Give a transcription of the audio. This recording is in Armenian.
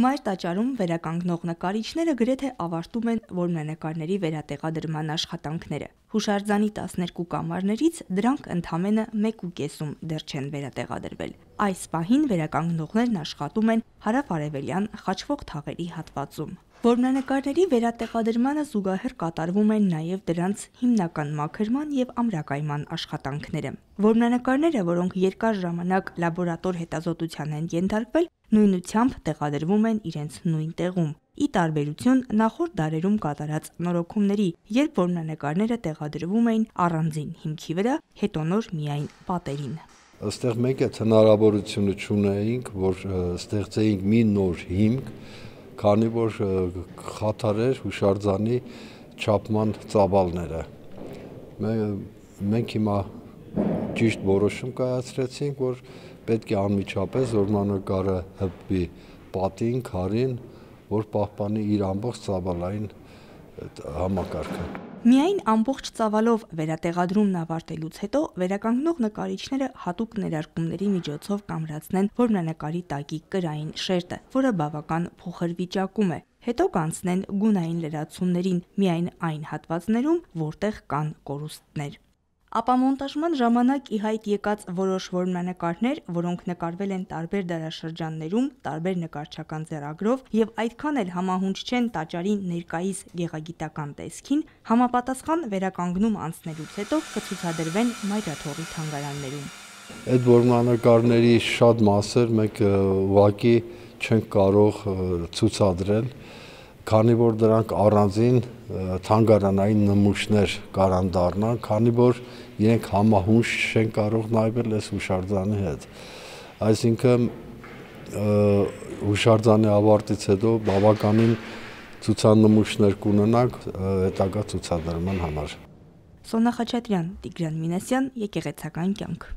Մայր տաճարում վերականգնող նկարիչները գրեթե ավարտում են որմնանկարների վերատեղադրման աշխատանքները։ Հուշարձանի 12 կամարներից դրանք ընդամենը 1.5-ում դեռ չեն վերատեղադրվել։ Այս պահին վերականգնողներն աշխատում են հարավ-արևելյան խաչվող թաղերի հատվածում։ Որմնանկարների վերատեղադրմանը զուգահեռ կատարվում են նաև դրանց հիմնական մաքրման եւ ամրակայման աշխատանքները։ Որմնանկարները, որոնք երկար ժամանակ լաբորատոր հետազոտության են ենթարկվել, նույնությամբ տեղադրվում են իրենց նույն տեղում, ի տարբերություն նախորդ դարերում կատարած նորոգումների, երբ որմնանկարները տեղադրվում էին առանձին հիմքի վրա, հետո նոր միայն պատերին։ Այստեղ մենք այդ հնարավորությունը չունեինք, որ ստեղծեինք մի նոր հիմք, քանի որ խաթարեր հուշարձանի չափման ծավալները։ Մենք հիմա ճիշտ որոշում կայացրեցինք, որ պետք է անմիջապես որմնանկարը հպվի պատին, քարին, որ պահպանի իր ամբողջ ծավալային համակարգը։ Միայն ամբողջ ծավալով վերատեղադրումն ավարտելուց հետո վերականգնող նկարիչները հատուկ ներարկումների միջոցով կամրացնեն որմնանկարի տակի կրային շերտը, որը բավական փոքր վիճակում է։ Հետո կանցնեն գունային լրացումներին միայն այն հատվածներում, որտեղ կան կորուստներ։ Ապամոնտաժման ժամանակ ի հայտ եկած որոշ որմնանկարներ, որոնք նկարվել են տարբեր դարաշրջաններում, տարբեր նկարչական ձեռագրով եւ այդքան էլ համահունչ չեն տաճարի ներկայիս գեղագիտական տեսքին, համապատասխան վերականգնում անցնելուց հետո կցուցադրվեն Մայրաթողի թանգարաններում։ Այդ որմնանկարների շատ մասեր մենք ուղակի չենք կարող ցուցադրել, քանի որ դրանք առանձին թանգարանային նմուշներ կարան դառնան, քանի որ իրենք համահունչ չեն կարող նայվել այս հուշարձանի հետ։ Այսինքն հուշարձանի ավարտից հետո բավականին ցուցանմուշներ կունենանք հետագա ցուցադրման համար։ Սոնա Խաչատրյան, Տիգրան Մինասյան, Եկեղեցական կյանք։